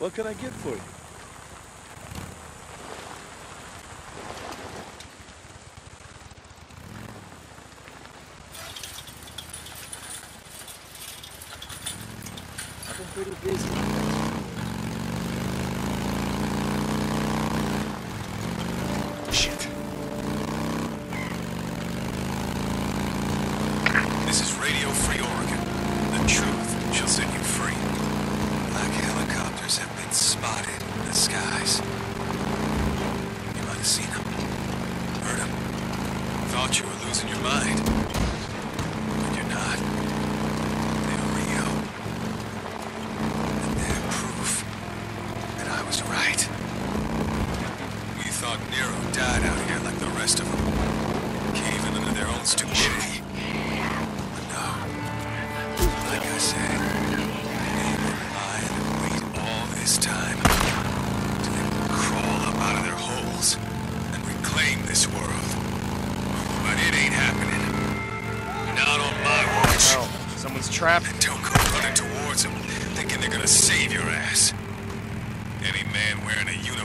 What can I get for you?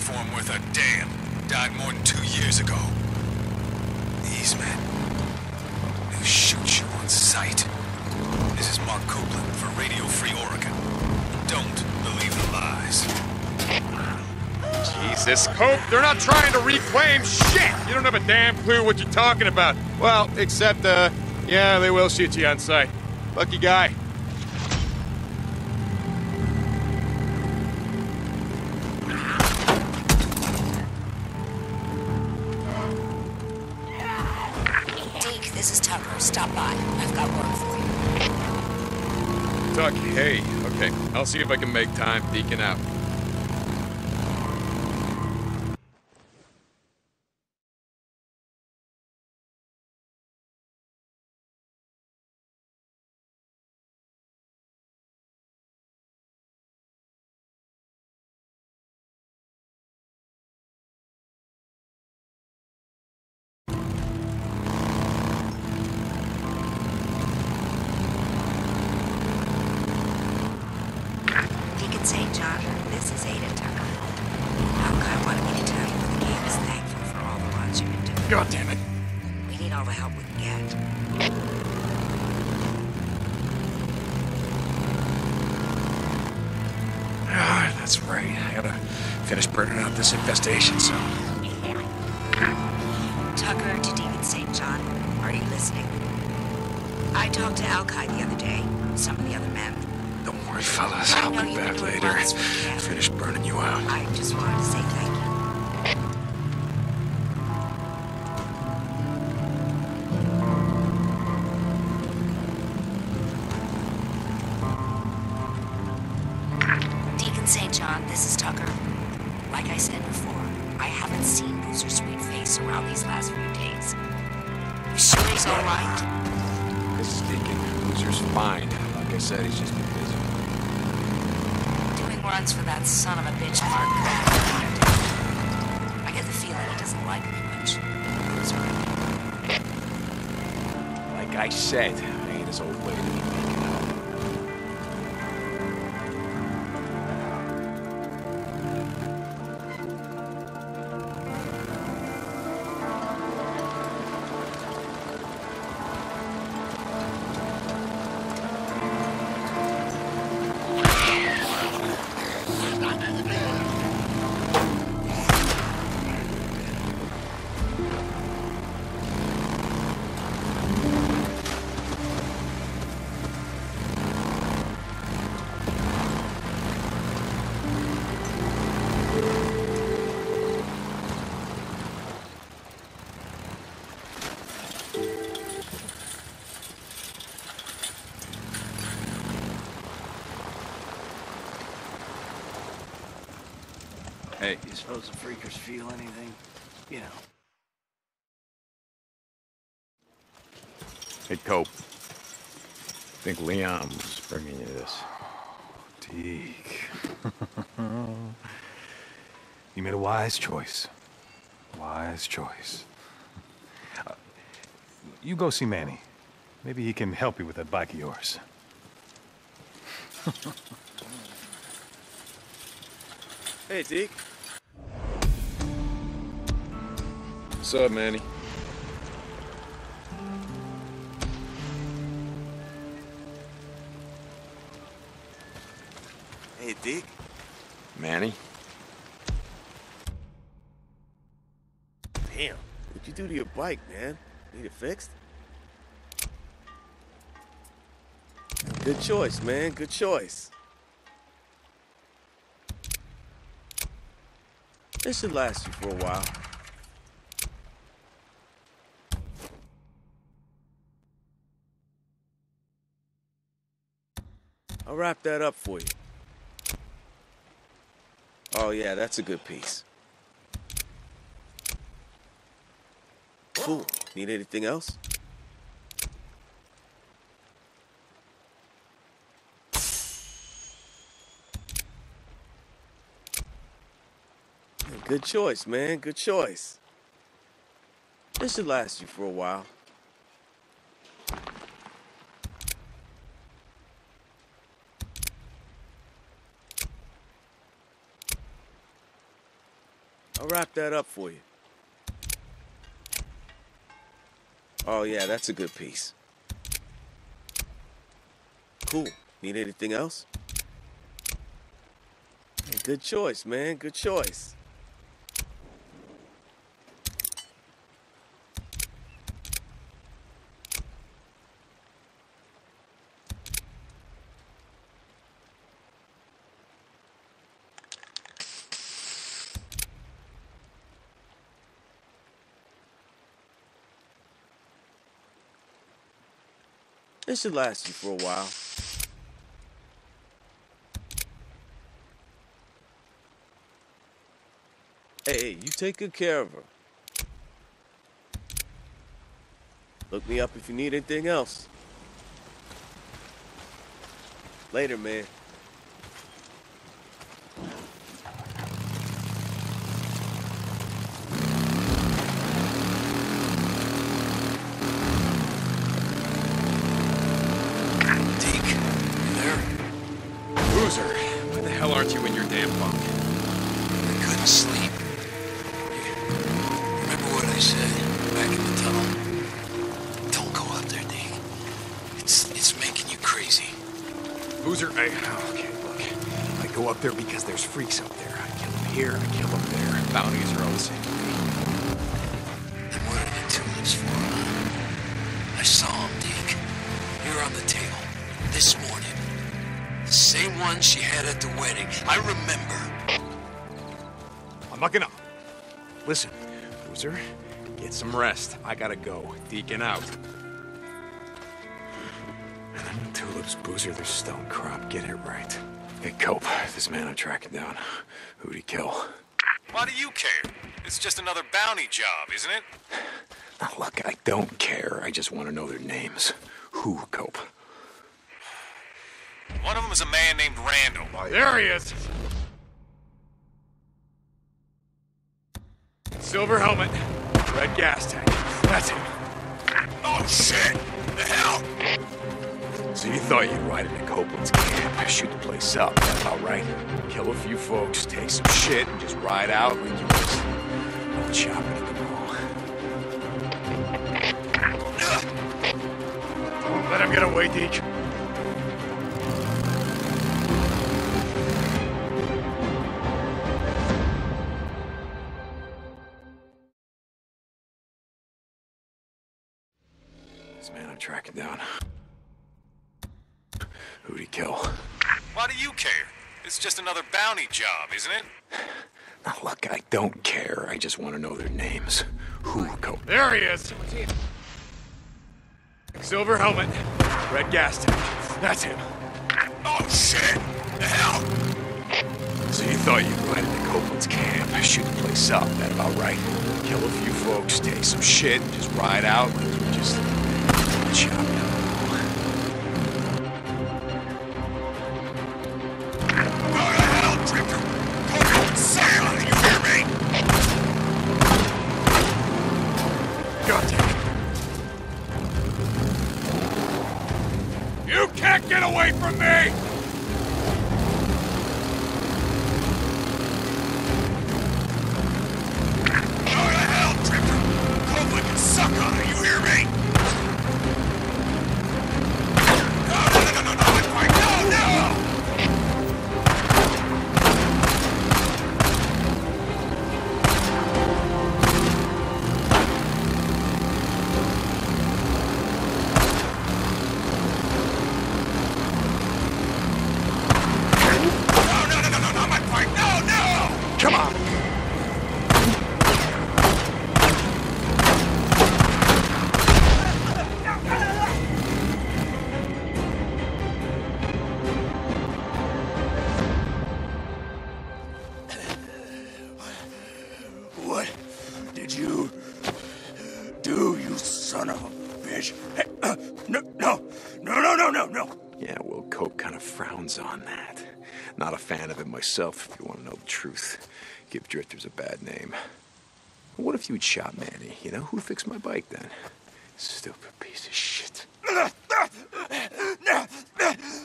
Uniform worth a damn died more than two years ago. These men, they'll shoot you on sight. This is Mark Copeland for Radio Free Oregon. Don't believe the lies. Jesus, Cope, they're not trying to reclaim shit! You don't have a damn clue what you're talking about. Well, except, uh, yeah, they will shoot you on sight. Lucky guy. I'll see if I can make time deacon out. That's right. I gotta finish burning out this infestation zone. Tucker to Deacon St. John, are you listening? I talked to Alki the other day, some of the other men. Don't worry, fellas. I'll be back later. Finish burning you out. I just wanted to say thank you. Hey, you suppose the freakers feel anything? You know. Hey, Cope. I think Leon was bringing you this. Deke. you made a wise choice. Wise choice. Uh, you go see Manny. Maybe he can help you with that bike of yours. Hey, Deke. What's up, Manny? Hey, Deke. Manny? Damn. What'd you do to your bike, man? Need it fixed? Good choice, man. Good choice. This should last you for a while. I'll wrap that up for you. Oh, yeah, that's a good piece. Cool. Need anything else? Good choice, man. Good choice. This should last you for a while. I'll wrap that up for you. Oh, yeah, that's a good piece. Cool. Need anything else? Good choice, man. Good choice. This should last you for a while. Hey, you take good care of her. Look me up if you need anything else. Later, man. I'm. Listen, Boozer, get some rest. I gotta go. Deacon out. Tulips, Boozer, there's stone crop. Get it right. Hey, Cope, this man I'm tracking down. Who'd he kill? Why do you care? It's just another bounty job, isn't it? Now, look, I don't care. I just want to know their names. Who, Cope? One of them is a man named Randall. There he is! Silver helmet, red gas tank. That's him. Oh shit! The hell? So you thought you'd ride into Copeland's camp, shoot the place up, about right. Kill a few folks, take some shit, and just ride out like you just go chopping at the mall. Don't let him get away, Deke. Another bounty job, isn't it? Now, look, I don't care. I just want to know their names. Who, Cope? There he is! Silver helmet, red gas tank. That's him. Oh shit! The hell? So you thought you'd ride into Copeland's camp, shoot the place up, that about right? Kill a few folks, take some shit, just ride out like you just chopping myself, if you want to know the truth. Give drifters a bad name. What if you'd shot Manny? You know, who'd fix my bike then? Stupid piece of shit.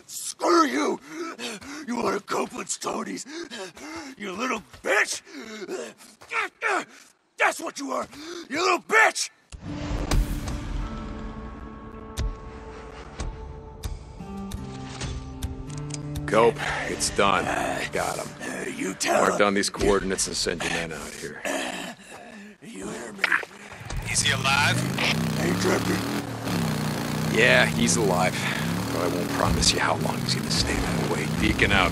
Screw you! You want to Copeland Stonies? You little bitch! That's what you are! You little bitch! Cope, it's done. Got him. You tell Mark down these coordinates and send your men out here. You hear me? Is he alive? Hey, Drippy. Yeah, he's alive. But I won't promise you how long he's gonna stay that way. Deacon out.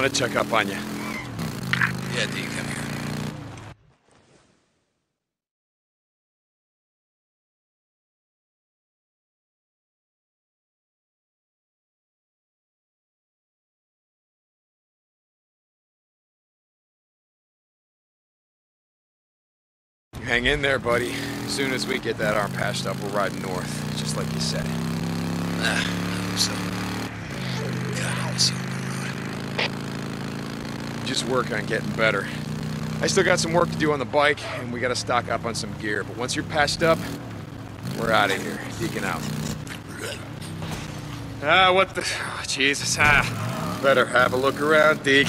Calling to check up on you. Yeah, D, come here. Hang in there, buddy. As soon as we get that arm patched up, we're riding north, just like you said. Ah, I hope so. God, I miss you on the road. Just work on getting better. I still got some work to do on the bike, and we gotta stock up on some gear. But once you're patched up, we're out of here. Deacon out. Ah, what the... Oh, Jesus, ah. Better have a look around, Deke.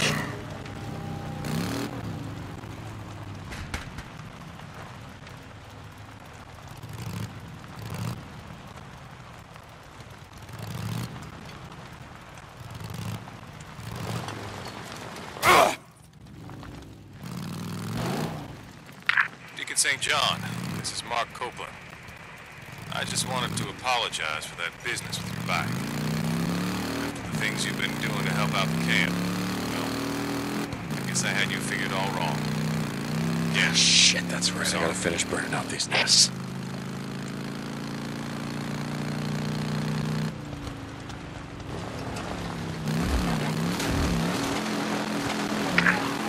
Deacon St. John, this is Mark Copeland. I just wanted to apologize for that business with your bike. After the things you've been doing to help out the camp. Well, I guess I had you figured all wrong. Yeah, Shit, that's right. I Sorry. gotta finish burning out these nests.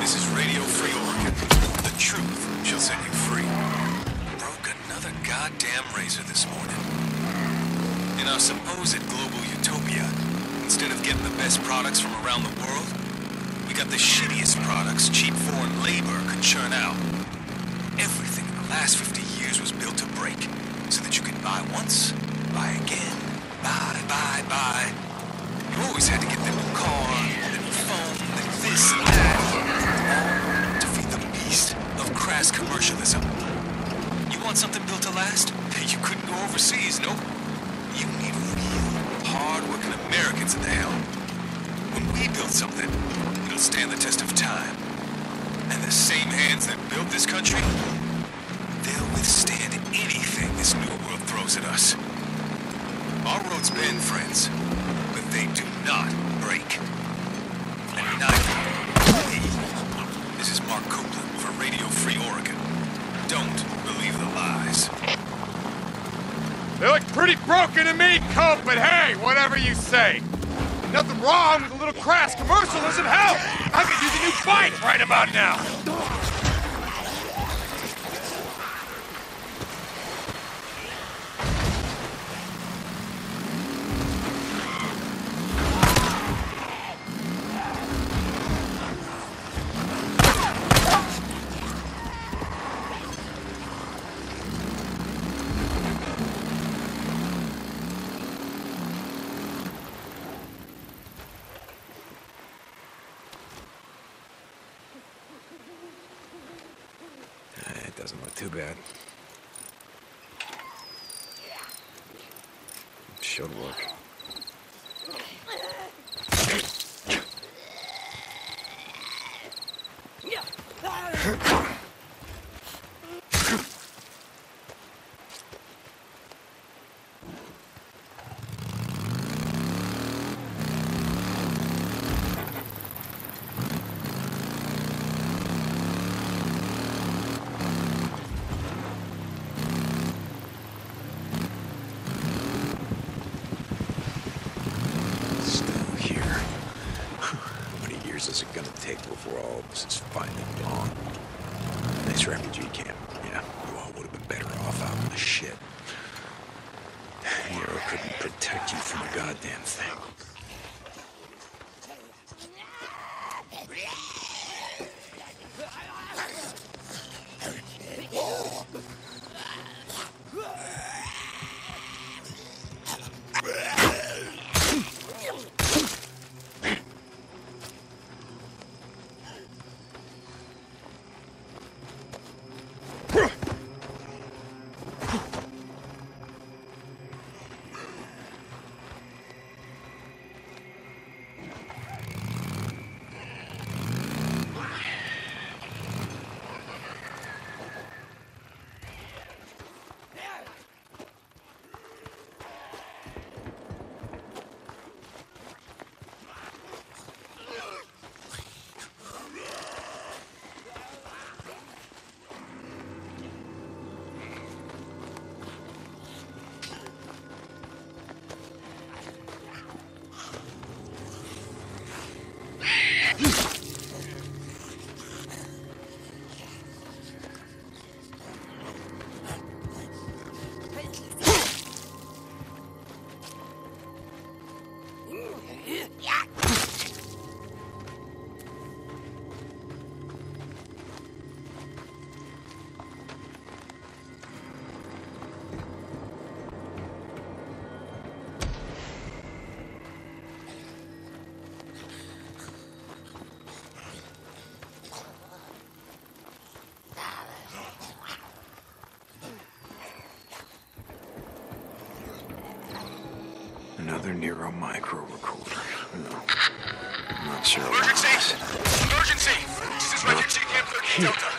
This is Radio Free Oregon. The truth shall set you free. Broke another goddamn razor this morning. In our supposed global utopia, instead of getting the best products from around the world, we got the shittiest products cheap foreign labor could churn out. Everything in the last 50 years was built to break, so that you could buy once, buy again, buy, buy, buy. You always had to get the new car, crass commercialism. You want something built to last? You couldn't go overseas, nope. You need real, hard-working Americans at the helm. When we build something, it'll stand the test of time. And the same hands that built this country, to me, Cope, but hey, whatever you say. Nothing wrong with a little crass commercialism. Hell, I could use a new bike right about now. Bad. Should work. Another Nero micro recorder. No. I'm not sure. Emergency! Emergency! This is refugee camp 13 Delta.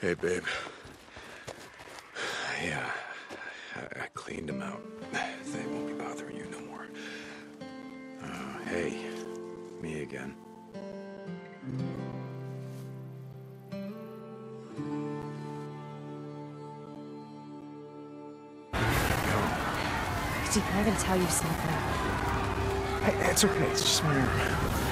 Hey, babe. Yeah, I, I cleaned them out. They won't be bothering you no more. Uh, hey, me again. Deacon, I gotta tell you something. It's okay. It's just my arm.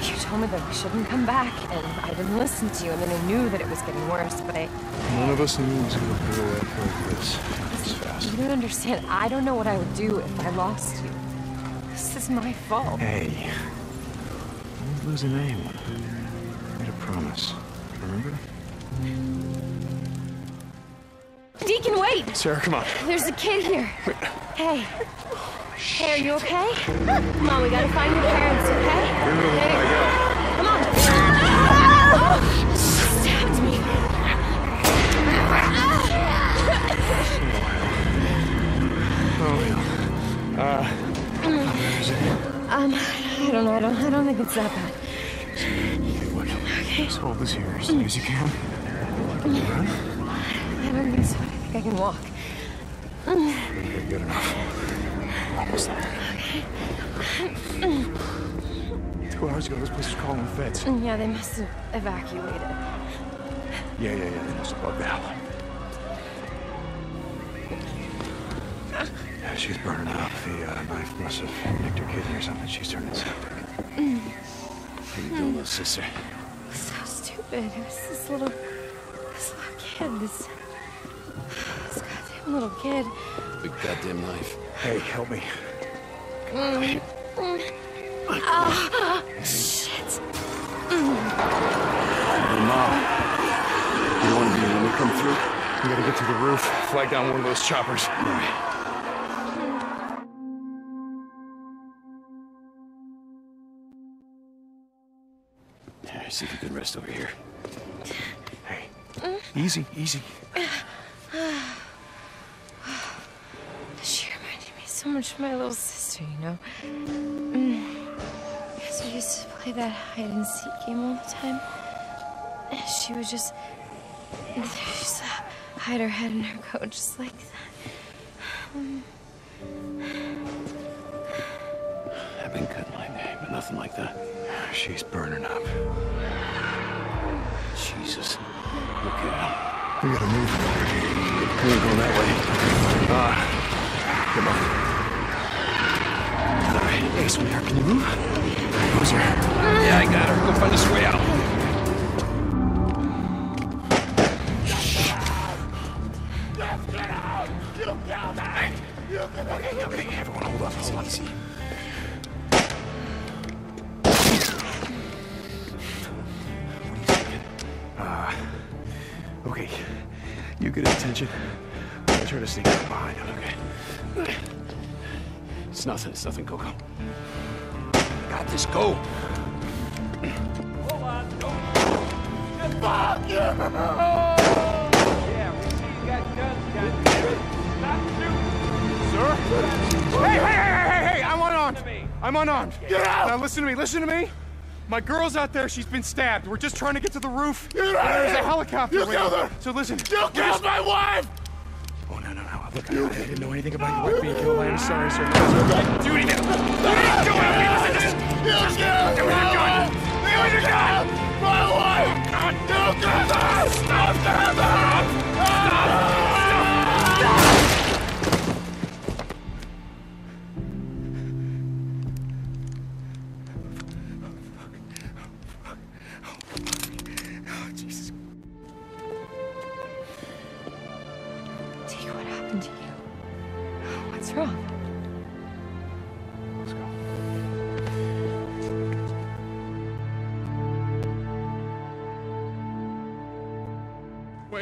You told me that we shouldn't come back, and I didn't listen to you, and then I knew that it was getting worse, but I... None of us knew it was going to go after like this. This fast. You don't understand. I don't know what I would do if I lost you. This is my fault. Hey, I won't lose anyone. I made a promise. Remember? Deacon, wait! Sarah, come on. There's a kid here. Hey. Hey, are you okay? Come on, we gotta find your parents, okay? Hey. Come on. Oh, stabbed me. Oh, yeah. Uh. Um, I don't know. I don't. I don't think it's that bad. Okay. Just hold this here as long as you can. Run. I don't think so. I think I can walk. Okay, good enough. Almost there. Two hours ago, this place was calling the feds. Yeah, they must have evacuated. Yeah, yeah, yeah. They must have bugged out. Yeah, she's burning up. The uh, knife must have nicked her kidney or something. She's turning septic. How you doing, little sister? So stupid. It was this little, this little kid. This, this goddamn little kid. Big goddamn knife. Hey, help me. Shit. Hey, Mom. You want to be when we come through? We gotta get to the roof, flag down one of those choppers. Yeah, see if you can rest over here. Hey, easy, easy. so much of my little sister, you know? Mm. Because we used to play that hide and seek game all the time. She would just, just hide her head in her coat just like that. I've been cut my name, but nothing like that. She's burning up. Jesus. Okay, Al. We gotta move. We ain't going that way. Uh, Come on. All right. Hey, sweetheart, can you move? Who's her? Yeah, I got her. Go find a way out. Okay, okay, everyone hold up. Hold easy. You thinking? Uh, okay. You get attention. I'll try to sneak up behind him, okay? It's nothing. It's nothing. Go, go. Got this, go! Sir? Hey, hey, hey, hey, hey, hey! I'm unarmed. I'm unarmed. Get out! Now listen to me. Listen to me. My girl's out there. She's been stabbed. We're just trying to get to the roof. There's a helicopter. You killed her. So listen. You killed my wife. No, no, no. Look, I, I didn't know anything about your wife being killed. I am sorry, sir. Do it again. What are you doing? Okay, listen to this. You killed Do what you're doing. Do what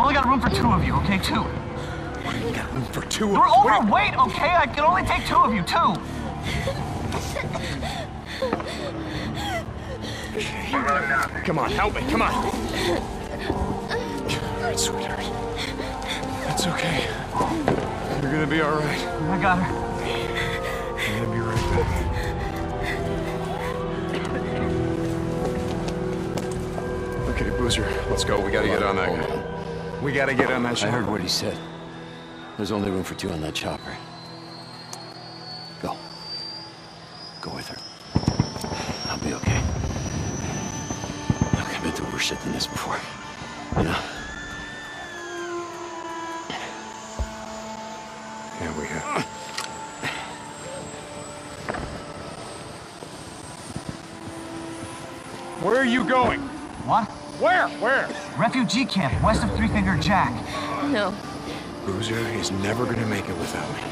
I've only got room for two of you, okay? Two. You got room for two of Wait. overweight, okay? I can only take two of you, two. Come on, help me, come on. All right, sweetheart. That's okay. You're gonna be all right. I got her. I'm gonna be right back. Okay, Boozer, let's go. We gotta get on that guy. We gotta get on that chopper. I heard what he said. There's only room for two on that chopper. Go. Go with her. I'll be okay. Look, I've been through worse shit than this before. You know? Yeah, we have. Where are you going? What? Where? Where? Refugee camp west of Three Finger Jack. No. Boozer is never gonna make it without me.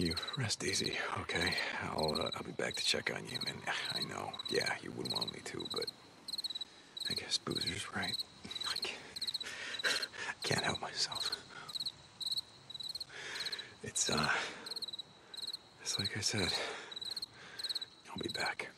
You rest easy, okay? I'll, uh, I'll be back to check on you. And I know, yeah, you wouldn't want me to, but. I guess Boozer's right. I can't, can't help myself. It's, uh. It's like I said. I'll be back.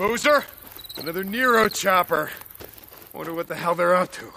Boozer? Another Nero chopper. Wonder what the hell they're up to.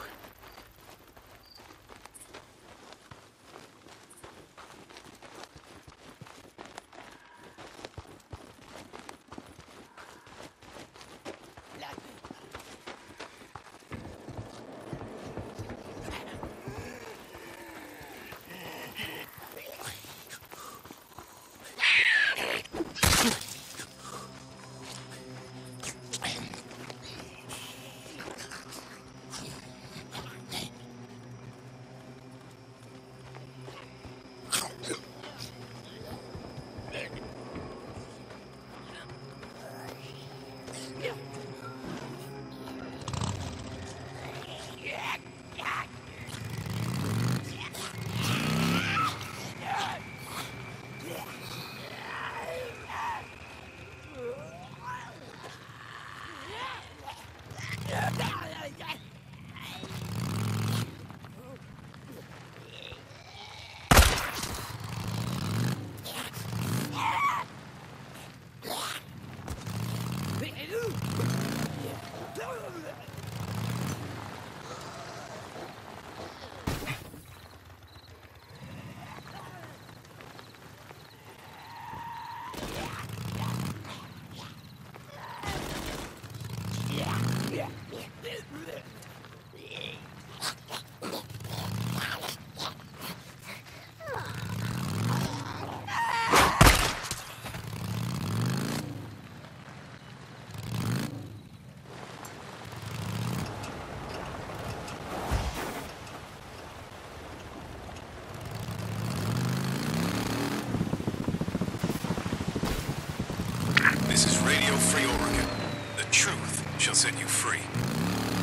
Shall set you free.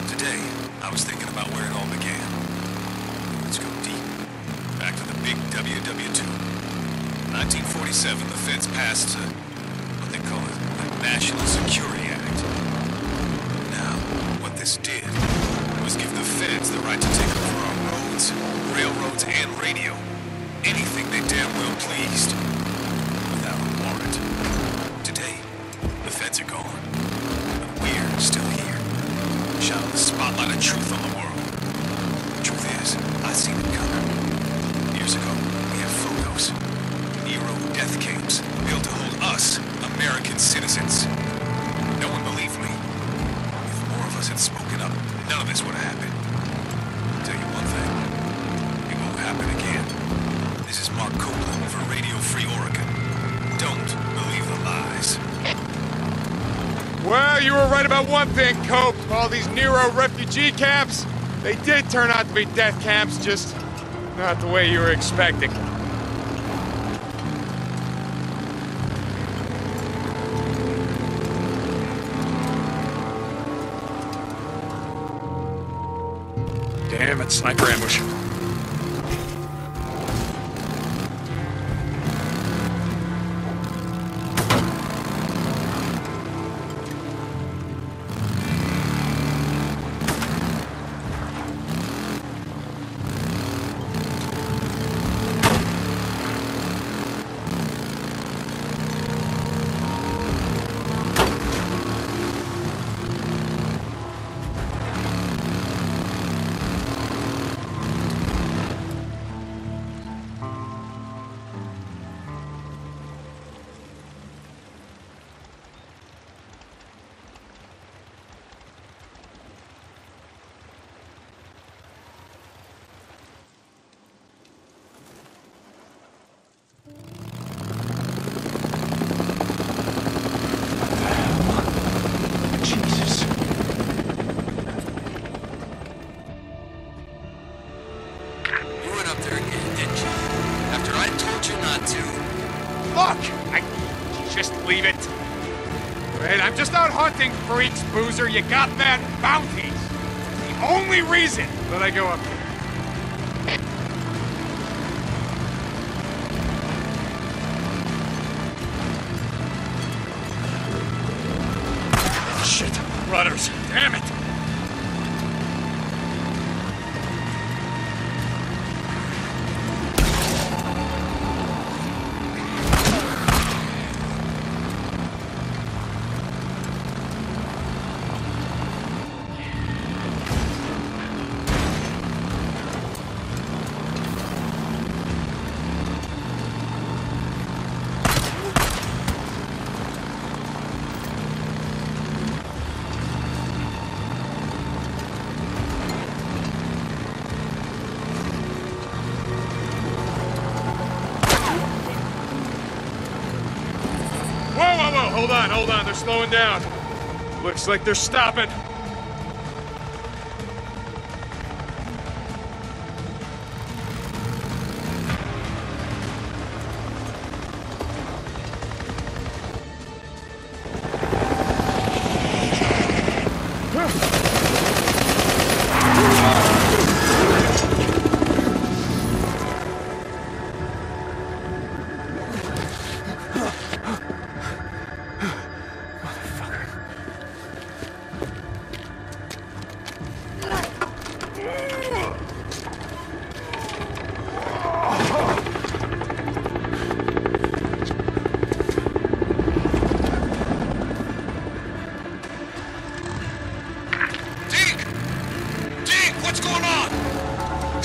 Today, I was thinking about where it all began. Let's go deep. Back to the big WW2. 1947, the feds passed uh, what they call it, the National Security Act. Now, what this did was give the feds the right to take over our roads, railroads, and radio. Anything they damn well pleased. Camps, they did turn out to be death camps, just not the way you were expecting. Damn it, sniper ambush. Boozer. You got that? Bounties. The only reason that I go up They're slowing down. Looks like they're stopping.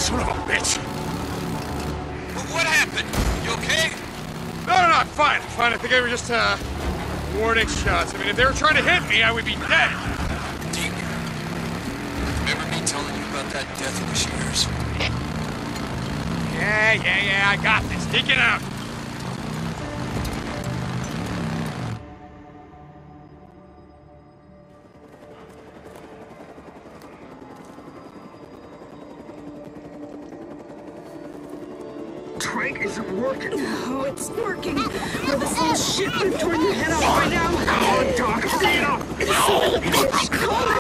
Son of a bitch. Wh- What happened? You okay? No, no, no, I'm fine. I'm fine. I think they were just, uh, warning shots. I mean, if they were trying to hit me, I would be dead. Deke, remember me telling you about that death wish of yours? Yeah, yeah, yeah, I got this. Take it out. Working. Will this little shit been torn your head off by now? Oh, Doc, stay up. Bitch, calm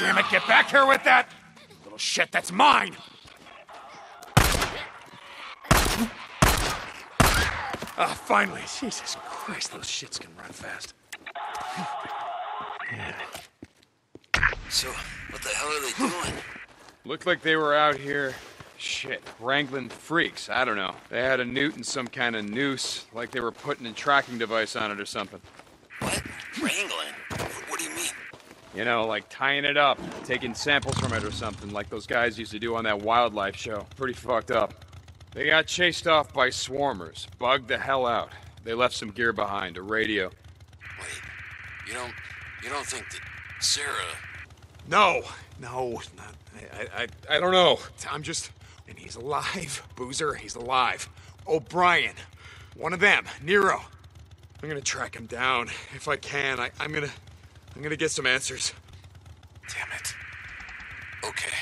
damn it, get back here with that! Little shit, that's mine! Ah, finally. Jesus Christ, those shits can run fast. So, what the hell are they doing? Looked like they were out here, shit, wrangling freaks. I don't know. They had a newt and some kind of noose, like they were putting a tracking device on it or something. What? Wrangling? Wh- What do you mean? You know, like tying it up, taking samples from it or something, like those guys used to do on that wildlife show. Pretty fucked up. They got chased off by swarmers, bugged the hell out. They left some gear behind, a radio. Wait, you don't, you don't think that Sarah? No, no, not, I, I, I don't know. I'm just, and he's alive, Boozer. He's alive. O'Brien, one of them, Nero. I'm gonna track him down if I can. I, I'm gonna, I'm gonna get some answers. Damn it. Okay.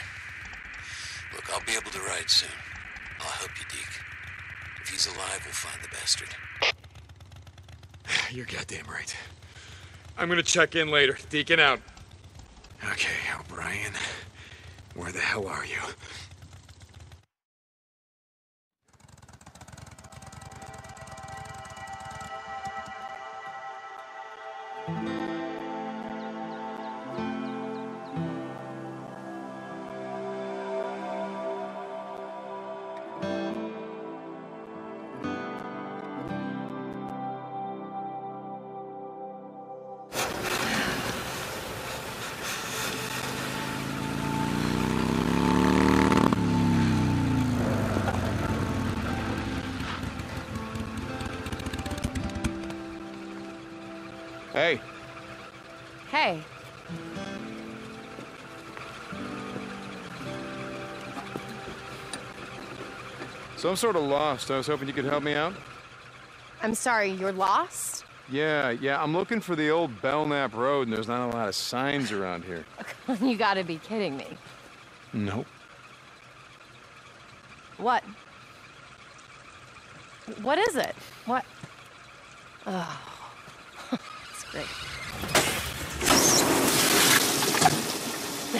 Look, I'll be able to ride soon. I'll help you, Deke. If he's alive, we'll find the bastard. You're goddamn right. I'm gonna check in later. Deacon out. Okay, O'Brien. Where the hell are you? So I'm sort of lost. I was hoping you could help me out. I'm sorry, you're lost? Yeah, yeah, I'm looking for the old Belknap Road, and there's not a lot of signs around here. you gotta be kidding me. Nope. What? What is it? What? Oh, that's great.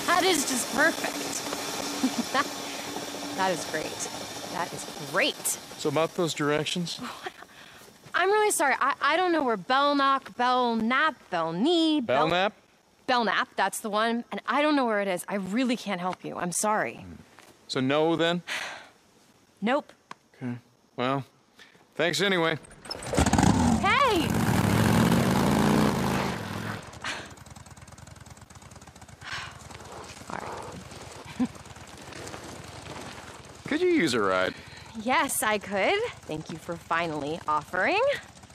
That is just perfect. that, that is great. That is great. So about those directions? I'm really sorry. I, I don't know where Belknock, Belknap, Belknee, Bel- Belknap? Belknap, that's the one. And I don't know where it is. I really can't help you. I'm sorry. Hmm. So no then? Nope. Okay. Well, thanks anyway. Hey! Could you use a ride? Yes, I could. Thank you for finally offering.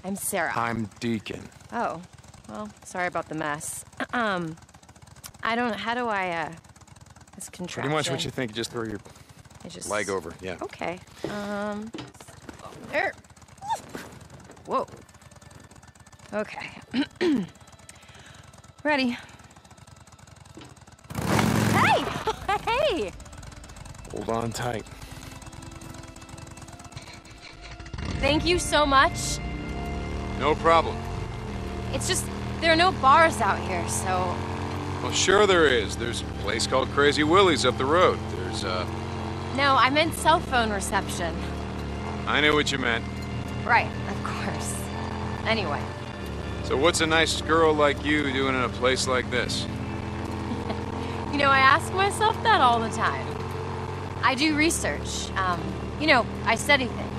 I'm Sarah. I'm Deacon. Oh, well, sorry about the mess. Um, I don't. How do I? uh This contraption. Pretty much what you think. Just throw your just leg over. Yeah. Okay. Um. There. Whoa. Okay. Ready. Hey! hey! Hold on tight. Thank you so much. No problem. It's just there are no bars out here, so Well, sure there is. There's a place called Crazy Willie's up the road. There's, uh, no. I meant cell phone reception. I knew what you meant. Right, of course. Anyway, So what's a nice girl like you doing in a place like this? you know, I ask myself that all the time. I do research. Um, you know, I study things.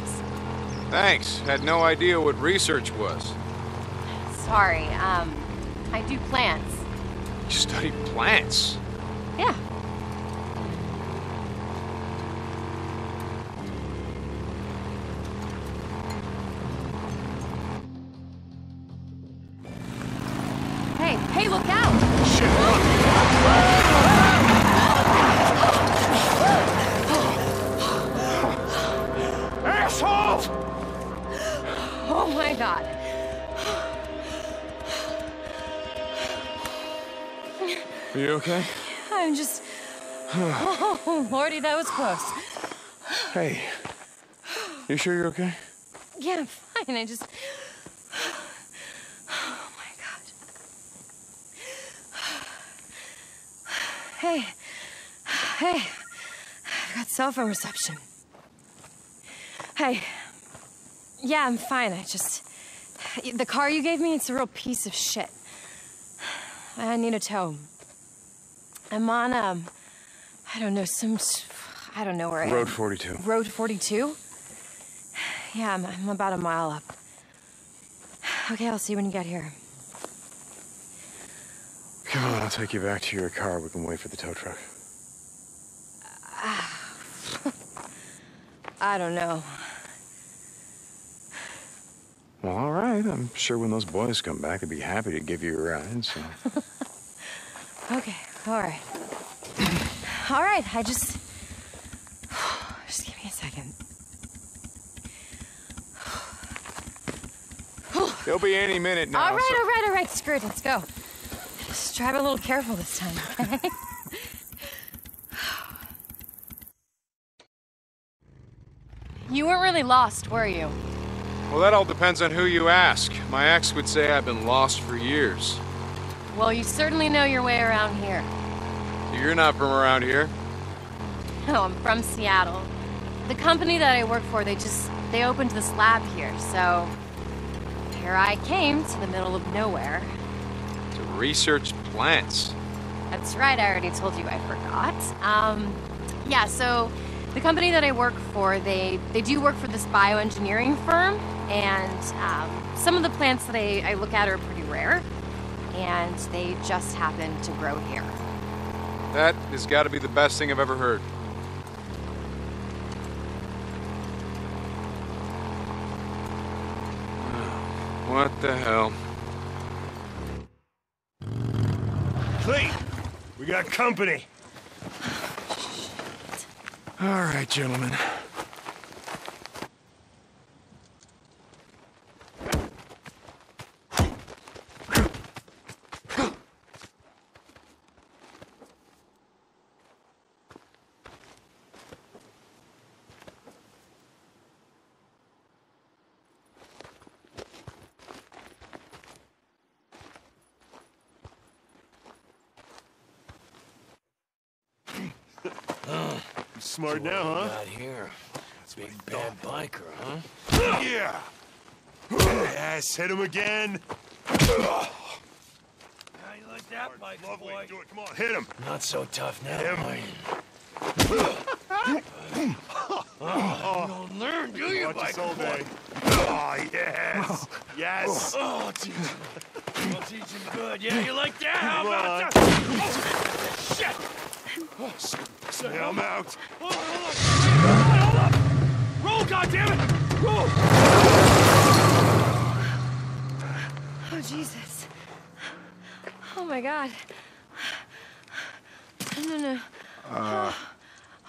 Thanks. Had no idea what research was. Sorry, um, I do plants. You study plants. Yeah. Hey. You sure you're okay? Yeah, I'm fine. I just. Oh my god. Hey. Hey. I've got cell phone reception. Hey. Yeah, I'm fine. I just. The car you gave me, it's a real piece of shit. I need a tow. I'm on, um. I don't know, some. I don't know where I. Road 42. Road 42? Yeah, I'm, I'm about a mile up. Okay, I'll see you when you get here. Come on, I'll take you back to your car. We can wait for the tow truck. I don't know. Well, all right. I'm sure when those boys come back, they'd be happy to give you a ride, so. Okay, all right. All right, I. Just give me a second. They'll be any minute now. all right, so- all right, all right, screw it, let's go. Just drive a little careful this time, okay? you weren't really lost, were you? Well, that all depends on who you ask. My ex would say I've been lost for years. Well, you certainly know your way around here. You're not from around here. No, I'm from Seattle. The company that I work for, they just they opened this lab here, so here I came to the middle of nowhere. To research plants. That's right, I already told you I forgot. Um, yeah, so the company that I work for, they, they do work for this bioengineering firm, and um, some of the plants that I, I look at are pretty rare, and they just happen to grow here. That has got to be the best thing I've ever heard. What the hell? Clean! We got company. All right, gentlemen. Smart so now, huh? Not here. Big bad thought. biker, huh? Yeah! Yes, hit him again! How you like that, bike Lovely, do it, come on, hit him! Not so tough now, Him. oh, You don't learn, do you, Watch biker all boy? day. Oh, yes! Yes! Oh, teach him. I'll teach him good. Yeah, you like that? How about that? Oh, shit! Yeah, I'm out. Hold on, hold on. Hold up! Roll, goddammit! Roll! Oh, Jesus. Oh, my God. No, no, no. oh,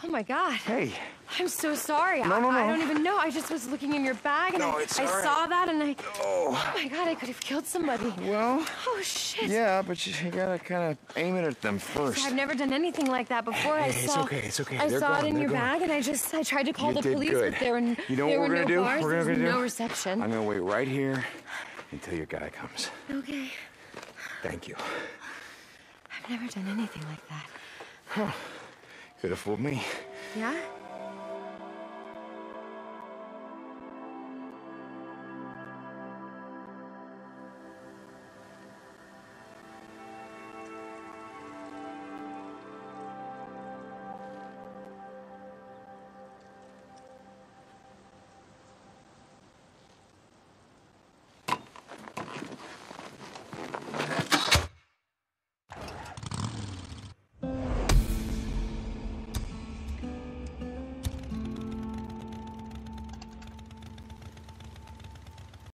oh, my God. Hey. I'm so sorry. No, no, I, I don't even know. I just was looking in your bag and No, I, it's I all right. saw that and I. Oh. oh my God, I could have killed somebody. Well, Oh, shit. yeah, but you, you gotta kind of aim it at them first. I've never done anything like that before. I Hey, it's saw, okay, it's okay. I They're saw gone, it in they're your gone. bag, and I just I tried to call You the did police, good. but there were n- You know there what we're were gonna no do? cars. We're there gonna was do? no reception. I'm gonna wait right here until your guy comes. Okay, Thank you. I've never done anything like that. Huh. Could have fooled me. Yeah?